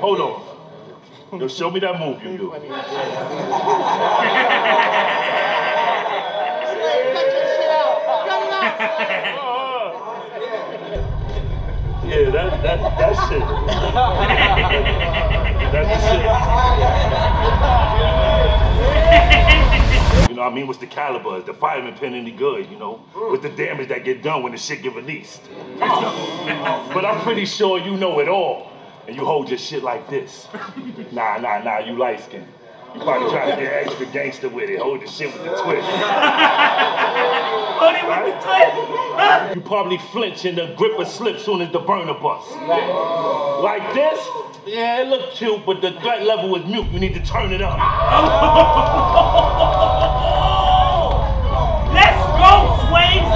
Hold on. Yo, show me that move you do. Cut your shit out. Cut it out. Yeah, that that that shit. That's the shit. You know what I mean? What's the caliber? Is the fireman pin any good, you know? What's the damage that get done when the shit get released? Oh. But I'm pretty sure you know it all. And you hold your shit like this. Nah, nah, nah, you light skinned. You probably trying to get extra gangster with it. Hold the shit with the twist. Hold it with the twist. You probably flinch and the gripper slips soon as the burner busts. Like this? Yeah, it look cute, but the threat level is mute. You need to turn it up. Let's go,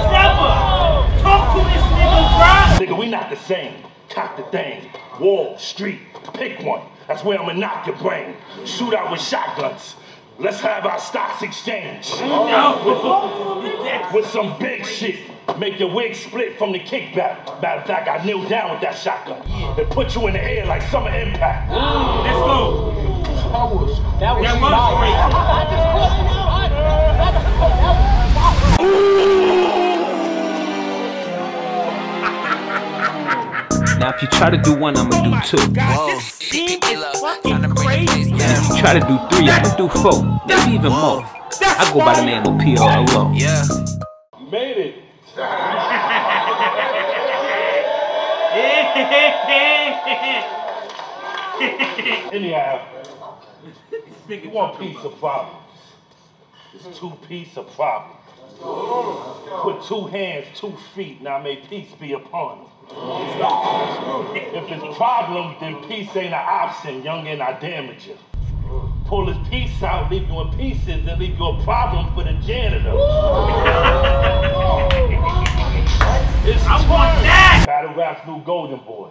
Sevah. Talk to this nigga, bro. Nigga, we not the same. Cock the thing. Wall, street, pick one. That's where I'ma knock your brain. Shoot out with shotguns. Let's have our stocks exchange. With some big shit. Make your wig split from the kickback. Matter of fact, I kneel down with that shotgun. And put you in the air like summer impact. Let's go. That was That was great. I just caught now. I- that was- Now, if you try to do one, I'ma do two. God, this team is fucking crazy. And if you try to do three, I'ma do four. Maybe even more. I go by the name of P.O.L.O. Yeah. Made it. Anyhow, you want peace of problems. It's two piece of problems. Put two hands, two feet, now may peace be upon them. If it's problem, then peace ain't an option, young youngin', I damage you. Pull his piece out, leave you in pieces, and leave you a problem for the janitor. It's I want that. Battle Rap's new golden boy.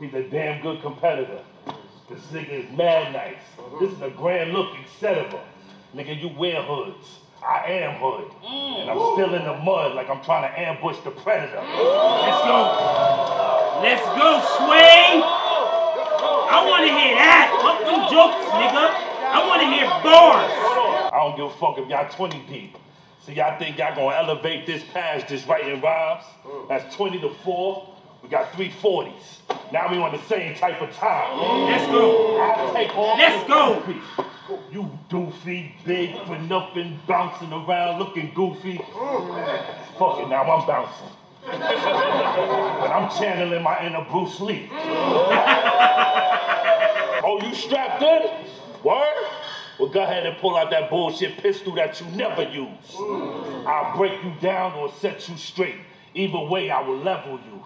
He's a damn good competitor. This nigga is mad nice. This is a grand looking setup. Nigga, you wear hoods. I am hood. And I'm still in the mud like I'm trying to ambush the predator. Let's go. Let's go, Sway. I want to hear that. Fuck them jokes, nigga. I want to hear bars. I don't give a fuck if y'all 20 deep. So y'all think y'all gonna elevate this past just writing rhymes? That's 20 to 4. We got 340s. Now we on the same type of time. Let's go. I'll take all Let's go. You doofy, big for nothing, bouncing around looking goofy. Fuck it, now I'm bouncing. But I'm channeling my inner Bruce Lee. oh, you strapped in? Word? Well, go ahead and pull out that bullshit pistol that you never use. I'll break you down or set you straight. Either way, I will level you.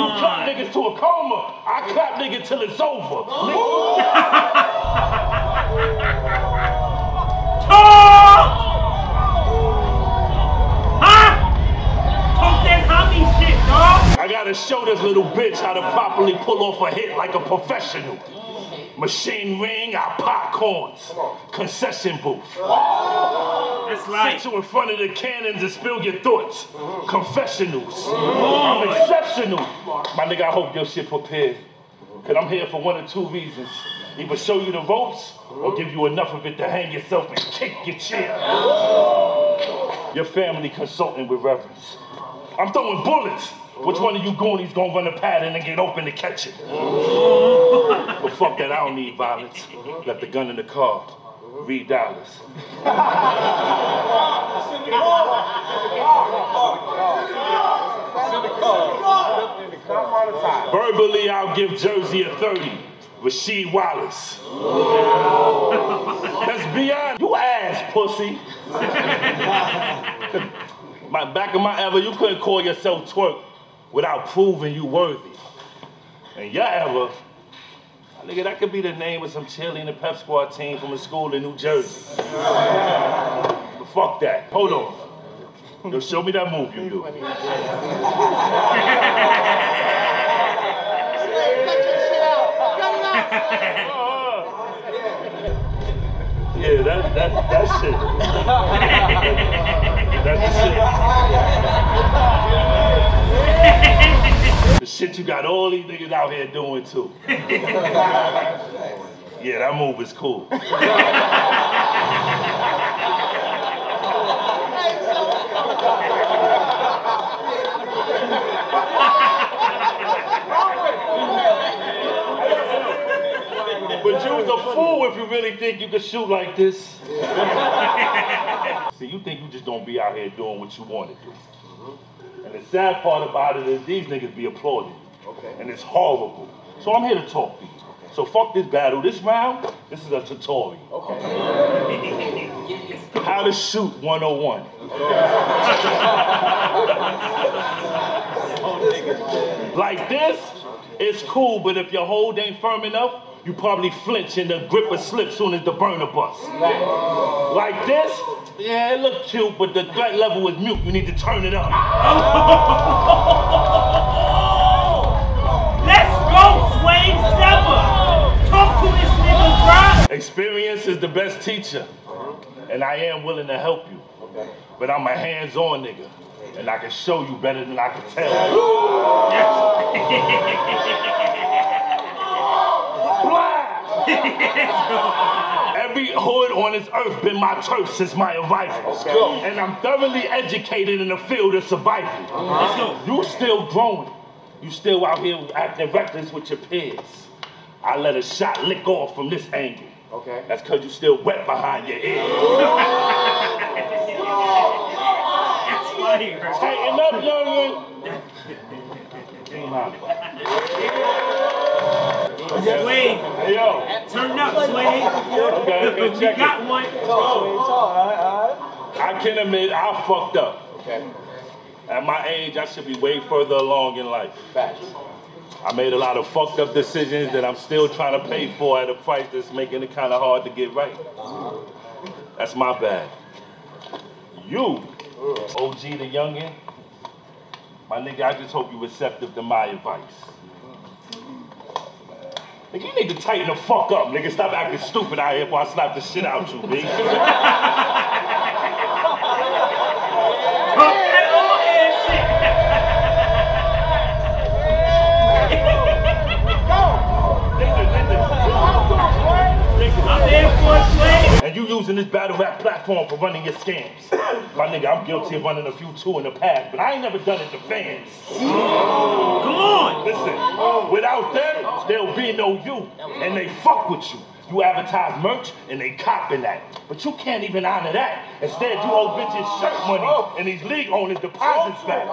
You clap niggas to a coma. I clap niggas till it's over. Nigga, Talk. Huh? Talk that homie shit, dog. I gotta show this little bitch how to properly pull off a hit like a professional. Machine ring, I pop corns. Concession booth. That's Sit you in front of the cannons and spill your thoughts. Confessionals. I'm exceptional. My nigga, I hope your shit prepared. Cause I'm here for one or two reasons. Either show you the ropes or give you enough of it to hang yourself and kick your chair. Your family consulting with reverence. I'm throwing bullets. Which one of you goonies gonna run a pattern and get open to catch it? But fuck that, I don't need violence. Left the gun in the car. Read Dallas. Verbally, I'll give Jersey a 30. Rasheed Wallace. Let's be honest. You ass pussy. my back of my ever, you couldn't call yourself Twork without proving you worthy. And your ever, nigga, that could be the name of some cheerleading pep squad team from a school in New Jersey. But fuck that. Hold on. Yo, show me that move you do. Cut your shit out. Cut it out. Yeah, that that that shit. That's shit. The shit you got all these niggas out here doing too. yeah, that move is cool. But you's a fool if you really think you can shoot like this. See, you think you just gonna be out here doing what you want to do. Mm-hmm. And the sad part about it is these niggas be applauding. Okay. And it's horrible. So I'm here to talk to you. Okay. So fuck this battle. This round, this is a tutorial. Okay. How to shoot 101. like this, it's cool, but if your hold ain't firm enough, you probably flinch and the gripper slips soon as the burner busts. Like this, yeah, it look cute, but the threat level is mute. You need to turn it up. Let's go, Sway Sevah. Talk to this nigga, bro. Experience is the best teacher, and I am willing to help you. But I'm a hands-on nigga, and I can show you better than I can tell you. Every hood on this earth been my turf since my arrival. Let's go. And I'm thoroughly educated in the field of survival. Uh-huh. Let's go. You still growing. You still out here acting reckless with your peers. I let a shot lick off from this angle. Okay. That's because you still wet behind your ears. Tighten up, youngin'. Sway, Hey, yo. turn up, Sway. Okay, okay, We got it. one. I can admit I fucked up. Okay. At my age, I should be way further along in life. Facts. I made a lot of fucked up decisions that I'm still trying to pay for at a price that's making it kind of hard to get right. That's my bad. You, OG the youngin', my nigga, I just hope you receptive to my advice. Nigga, you need to tighten the fuck up, nigga. Stop acting stupid out here before I slap the shit out you, B. And you using this battle rap platform for running your scams. My nigga, I'm guilty of running a few too in the past, but I ain't never done it to fans. Come on. Listen, without them, there'll be no you. And they fuck with you. You advertise merch and they copping that. But you can't even honor that. Instead, you owe bitches shirt money and these league owners deposits back.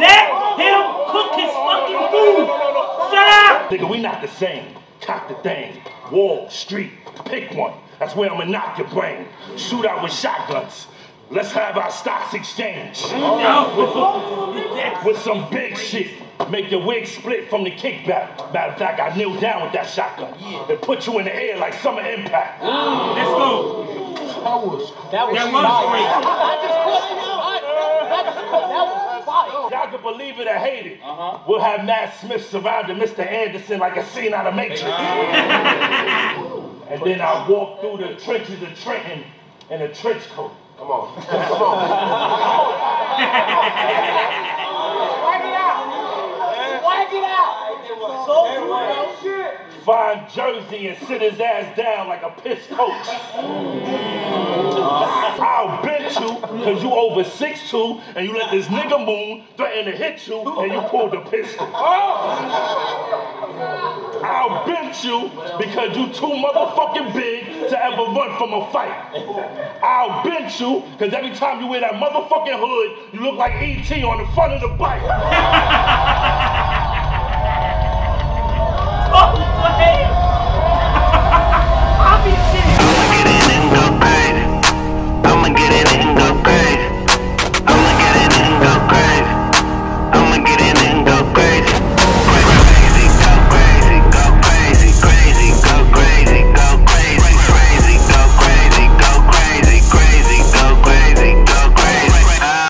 Let him cook his fucking food. Shut up. Nigga, we not the same. Cock the thing. Wall, street, pick one. That's where I'ma knock your brain. Shoot out with shotguns. Let's have our stocks exchange. No. With some big shit. Make your wig split from the kickback. Matter of fact, I kneel down with that shotgun and put you in the air like summer impact. Let's go. That was That was fire. great. I just caught it out. That was- that was fire. Y'all can believe it or hate it. We'll have Matt Smith surrounding Mr. Anderson like a scene out of Matrix. and then I walk through the trenches of Trenton in a trench coat. Come on. Come on. Swag it out. Swag it out. So shit. Find Jersey and sit his ass down like a piss coach. I'll bet you, cause you over six 6'2 and you let this nigga moon threaten to hit you and you pulled the pistol. I'll bench you because you too motherfucking big to ever run from a fight. I'll bench you because every time you wear that motherfucking hood, you look like E.T. on the front of the bike. Sway. I'll be